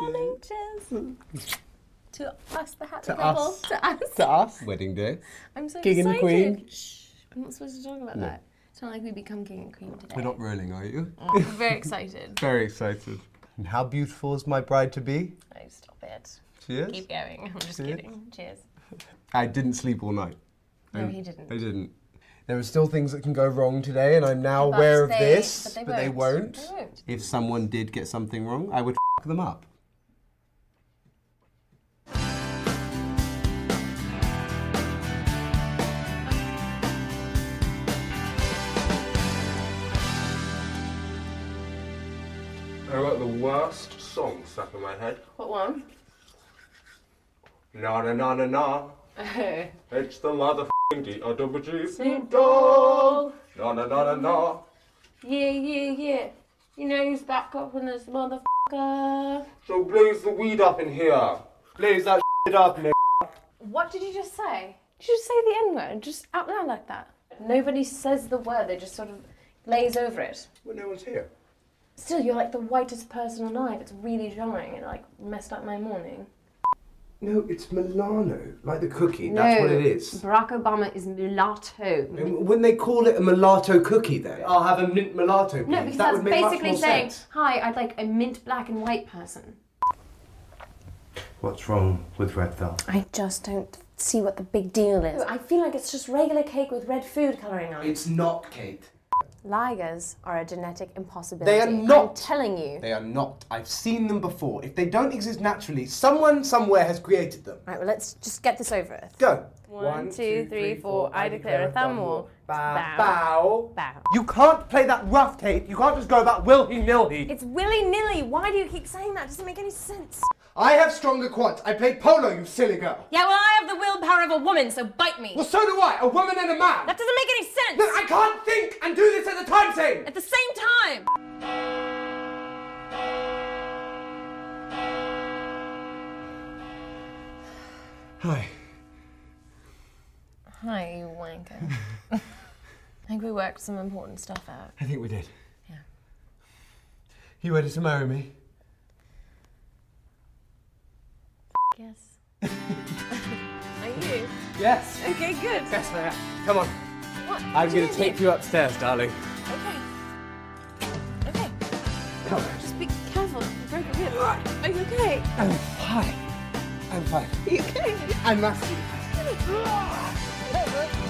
morning. Cheers. to us, the happy To couple. us. To us. To us, wedding day. I'm so King and excited. queen. Shh. I'm not supposed to talk about that. It's not like we become king and queen today. We're not rolling, are you? Mm, I'm very excited. Very excited. And how beautiful is my bride to be? Oh, stop it. Cheers. Keep going. I'm just Cheers. kidding. Cheers. I didn't sleep all night. No, I- he didn't. I didn't. There are still things that can go wrong today, and I'm now But aware of this. but they won't. They won't. If someone did get something wrong, I would f them up. I got the worst song stuck in my head. What one? Na na na na na. It's the motherfucking D-O-double-G. Snoop Dogg. Na na na na na. Yeah, yeah, yeah. You know who's back up in this motherfucker. So blaze the weed up in here. Blaze that shit up, nigga. What did you just say? Did you just say the N word? Just out loud like that? Nobody says the word, they just sort of glaze over it. When no one's here. Still, you're like the whitest person alive. It's really jarring. It like messed up my morning. No, it's Milano, like the cookie. That's what it is. Barack Obama is mulatto. And Wouldn't they call it a mulatto cookie then? I'll have a mint mulatto. No, because that that's would make much basically more saying, sense. hi, I'd like a mint black and white person. What's wrong with red velvet? I just don't see what the big deal is. I feel like it's just regular cake with red food colouring on it. It's not, Kate. Ligers are a genetic impossibility. They are not. I'm telling you. They are not. I've seen them before. If they don't exist naturally, someone somewhere has created them. Right, well, let's just get this over with. Go. One, two, three, four. I declare a thumb war. Bow. Bow. Bow. Bow. You can't play that rough, tape. You can't just go about willy-nilly. It's willy nilly. Why do you keep saying that? It doesn't make any sense. I have stronger quads. I play polo, you silly girl. Yeah, well, I have the willpower of a woman, so bite me. Well, so do I. A woman and a man. That doesn't make any sense. No, I can't think and do this at the time same. At the same time. Hi. Hi, you wanker. I think we worked some important stuff out. I think we did. Yeah. You ready to marry me? Yes. Are you? Yes. Okay, good. Yes, I am. Come on. What? I'm going to take you upstairs, darling. Okay. Okay. Come on. Just be careful. You broke a rib. Are you okay? Um, I'm fine. I'm fine. Are you okay? I must be.